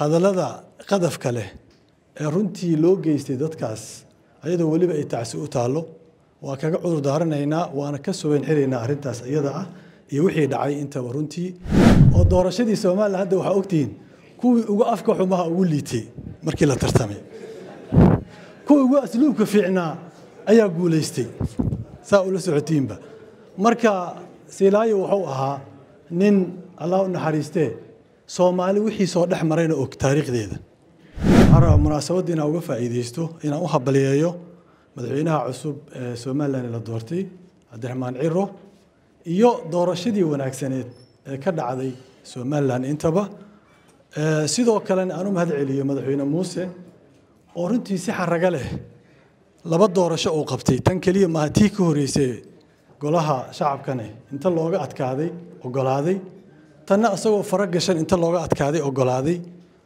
hadallada qadafka leh ee runtii loo geystay dadkaas ayadoo weliba ay tacsi u taallo waa kaga cudur daaranaynaa waana ka subayn xiraynaa arrintaas iyada ah iyo wixii dhacay intaba runtii. Oo doorashadii somalilan hadda waxaa ogtihiin kuwii ugu afka xumaha ugu liitay markii la tartamay. Kuwii ugu asluubka fiicnaa ayaa guulaystay saa ula socotiinba. Marka silaayo wuxuu ahaa nin allah u naxariistee soomaali wixii soo dhex marayna og taariikhdeeda. Waxaan rabaa munaasabadda inaan uga faa'iidaysto inaan u habaliyeeyo madaxweynaha cusub ee somalilan la doortay cabdiraxmaan ciro iyo doorashadii wanaagsaneed ee ka dhacday somalilan intaba. Sidoo kalena aan u mahad celiyo madaxweyne muuse oo runtii si xaraga leh laba doorasho uu qabtay. Tan keliya maaha tii ka horreysay golaha shacabkane. Inta looga adkaaday ogolaaday tanna isagoo fara gashan inta looga adkaaday ogolaaday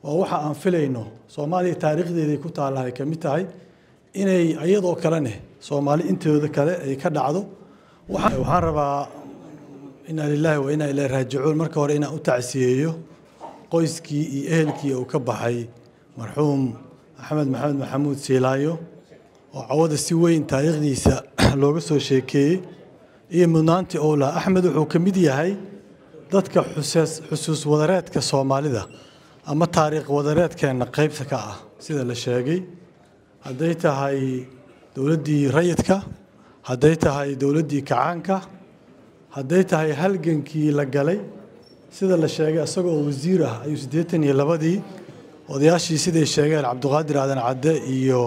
waa waxa aan filayno soomaaliya taariikhdeeday ku taalla ay ka mid tahay inay iyadoo kalene soomaali intooda kale ay ka dhacdo. Waxaan rabaa inaa lilaahi wa inaa ilaahi raajicuun. Marka hore inaan u tacsiyeeyo qoyskii iyo ehelkii uu ka baxay marxuum axmed maxamed maxamuud siilaayo oo cawada si weyn taariikhdiisa looga soo sheekeeyey. Iyo mudnaantii ou laha axmed wuxuu ka mid yahay dadka xusuus wadareedka soomaalida ama taariikh wadareedkeenna qaybta ka ah sida la sheegay hadday tahay dowladdii rayidka hadday tahay dowladdii kacaanka hadday tahay halgankii la galay sida la sheegay isagoo wasiir ah ayuu siddeetan iyo labadii odayaashii siday sheegeen cabdiqaadir aadan cadde iyo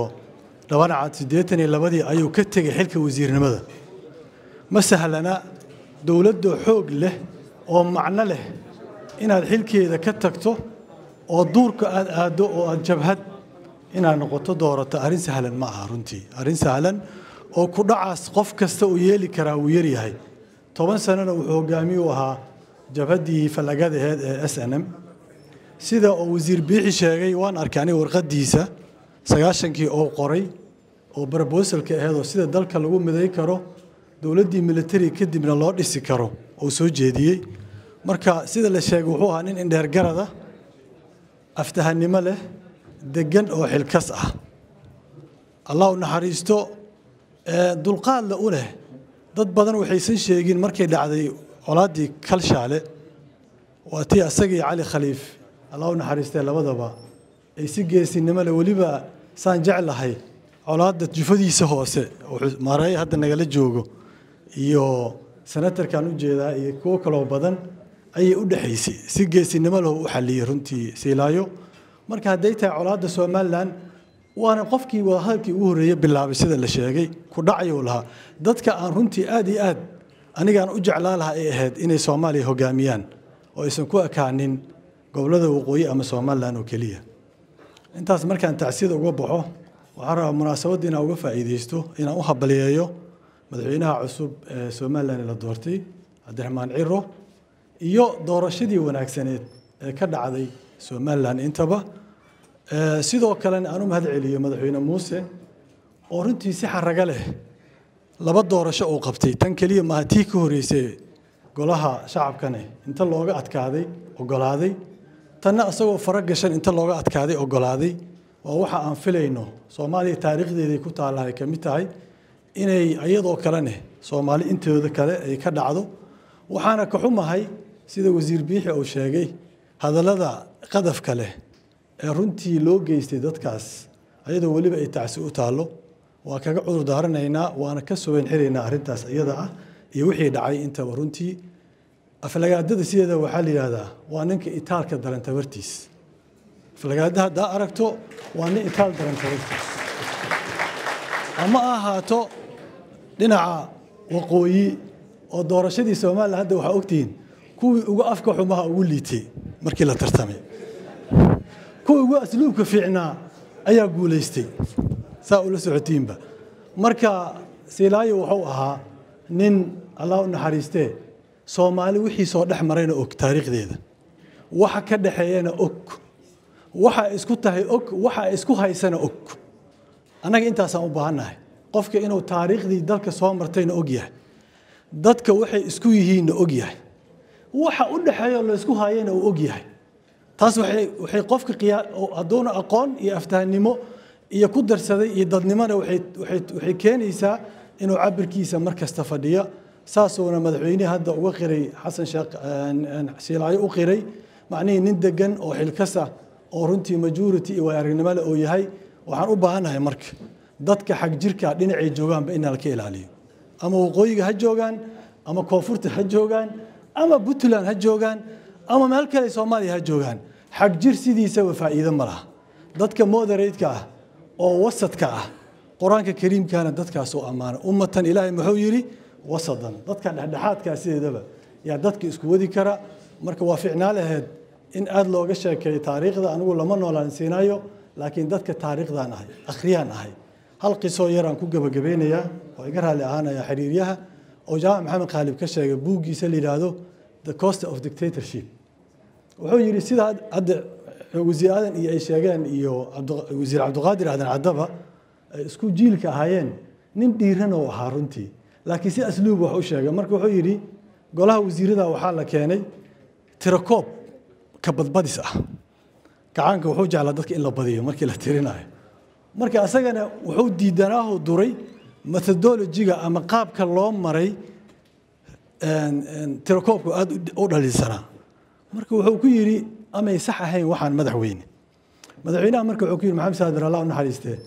dhabanacad siddeetan iyo labadii ayuu ka tegay xilka wasiirnimada. Ma sahlana dowladda xoog leh oo macno leh inaad xilkeeda ka tagto oo duurka aad aaddo oo aad jabhad inaad noqoto doorato arrin sahlan ma aha runtii. Arrin sahlan oo ku dhacaas qof kasta uu yeeli karaa wuu yaryahay toban sanana wuxuu hogaamiye u ahaa jabhaddii fallagadaheed ee s n m. Sida uu wasiir biixi sheegay waan arkay aniga warqaddiisa sagaashankii oo qoray oo brobosalka aheed oo sida dalka lagu miday karo dowladdii militari kadibna loo dhisi karo uu soo jeediyey. Marka sida la sheegay wuxuu ahaa nin indheergarada aftahannimo leh deggan oo xilkas ah. Allah u naxariisto dulqaadla u leh. Dad badan waxaysan sheegin markay dhacday colaaddii kalshaale. Waa tii asagii cali khaliif. Allah u naxariistee labadaba ay si geesinimo leh weliba saan jeclahay colaadda jufadiisa hoose. Maareey hadda nagala joogo. Iyo senatarkan u jeedaa iyo kuwo kaloo badan ayay u dhexaysay si geesinimo leh u xalliyey runtii siilaayo marka hadday tahay colaadda somalilan waana qofkii wadahadalkii ugu horreeye bilaabay sida la sheegay. Ku dhacayuu lahaa. Dadka aan runtii aad iyo aad anigaan u jeclaa lahaa ay ahayd inay soomaaliya hogaamiyaan oo aysan ku ekaanin gobollada waqooyi ama somalilan oo keliya. Intaas markaan tacsiyada uga baxo waxaan rabaa munaasabadda uga faa'iidaysto inaan u habaliyeeyo madaxweynaha cusub ee somalilan la doortay cabdiraxmaan ciro iyo doorashadii wanaagsaneed ee ka dhacday somalilan intaba. Sidoo kalena aan u mahad celiyo madaxweyne muuse oo runtii si xaraga leh laba doorasho uu qabtay. Tan keliya maaha tii ka horreysay golaha shacabkane inta looga adkaaday ogolaaday. Tanna isagoo fara gashan inta looga adkaaday ogolaaday. Waa waxa aan filayno. Soomaaliya taariikhdeeday ku taalla ay ka mid tahay inay iyadoo kalene soomaali intooda kale ay ka dhacdo. Waxaana ka xumahay sida wasiir biixi uu sheegay hadallada qadafka leh ee runtii loo geystay dadkaas ayadoo weliba ay tacsi u taallo. Waa kaga cudur daaranaynaa waana ka subayn xiraynaa arrintaas iyada ah iyo wixii dhacay intaba runtii. Aflagaadada sideeda waxaa la yidhaahdaa waa ninka itaalka daran tabartiis. Aflagaada haddaa aragto waa nin itaal daran tabartiis. Ama ahaato dhinaca waqooyi oo doorashadii somalilan hadda waxaa ogtihiin kuwii ugu afka xumaha ugu liitay markii la tartamay. Kuwii ugu asluubka fiicnaa ayaa guulaystay saa ula socotiinba. Marka silaayo wuxuu ahaa nin allah u naxariistee soomaali wixii soo dhex marayna og taariikhdeeda. Waxa ka dhexeeyana og. Waxa isku tahay og waxa isku haysana og. Annaga intaasaan u baahannahay qofka inuu taariikhdii dalka soo martayna og yahay. Dadka waxay isku yihiinna og yahay. Waxa u dhexeeya laysku haayana uu og yahay. Taas waxay qofka hadduuna aqoon iyo aftahnimo iyo ku darsaday iyo dadnimona waxay keenaysaa inuu cabirkiisa mar kasta fadhiyo. Saasuuna madaxweynihi hadda uga qiray xasan sheekh siilaayo u qiray. Macnihii nin degan oo xilkasa oo runtii majority iyo waayaragnimo leh oo yahay waxaan u baahannahay marka dadka xag jirka dhinacay joogaanba in laka ilaaliyo. Ama waqooyiga ha joogaan ama koonfurta ha joogaan ama puntland ha joogaan ama meel kale soomaaliya ha joogaan. Xag jir sidiisaba faa'iido ma laha. Dadka moderatka ah oo wasadka ah qur'aanka kariimkana dadkaas u ammaanay ummatan ilaahay muxuu yidhi? Wasadan. Dadka dhexdhexaadkaa sideedaba yaa dadka isku wadi kara. Marka waa ficnaa laheyd in aada looga sheekeeyo taariikhda anigu lama noolansiinayo laakiin dadka taariikhdaan ahay akhriyaan ahay hal qisoo yaraan ku gebagabeynayaa oo iga raalli ahaanaya xiriiryaha oo jaamac maxamed khaalib ka sheegay buuggiisa la yidhaahdo the cost of dictatorship. Wuxuu yidhi sida hadda wasiir aadan iyo ay sheegeen iyo wasiir cabdiqaadir aadan caddaba ay isku jiilka ahaayeen nin dhiiran oo ahaa runtii. Laakiin si asluub wax u sheegay. Marka wuxuu yidhi golaha wasiirada waxaa la keenay tirakoob ka badbadis ah. Gacaanka wuxuu jeclaa dadka in la badiyo markii la tirinayo marka asagana wuxuu diidanaahu duray methodologiga ama qaabka loo maray tirakoobku aada u dhaliilsanaa marka wuxuu ku yidhi amay sax ahayn waxaan madaxweyne madaxweynaha marka wuxuu ku yidhi maxamed saad bir allah u naxariistee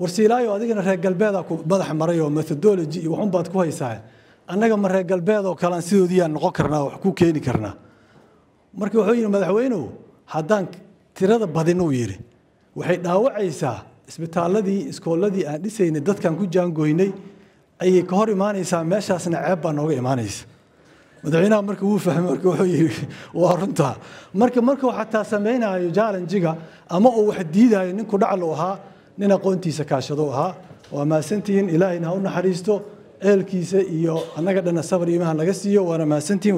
warsiilaayo adigana reer galbeedaa ku madax maray oo methodology iyo waxun baad ku haysaa. Annaga ma reer galbeed oo kalean sidoodiyaan noqon karnaa wax ku keeni karnaa. Marka wuxuu yidhi madaxweynuhu haddaan tirada badin yidhi waxay dhaawacaysaa isbitaaladii iskoolladii aan dhisaynay dadkaan ku jaangoynay ayay ka hor imaanaysaa meeshaasna ceeb baa nooga imaanaysa. Madaxweynaha marka wuu fahmay marka wuxuu yidhi waa runtaa marka markuu xataa samaynayo jallenjiga ama uu wax diidayo ninku dhaclu ahaa nin aqoontiisa kaashado ahaa waa mahadsantihiin ilaahayna ha u naxariisto ehelkiisa iyo annaga dhanna sabar iimaha naga siiyo waana mahadsantihiin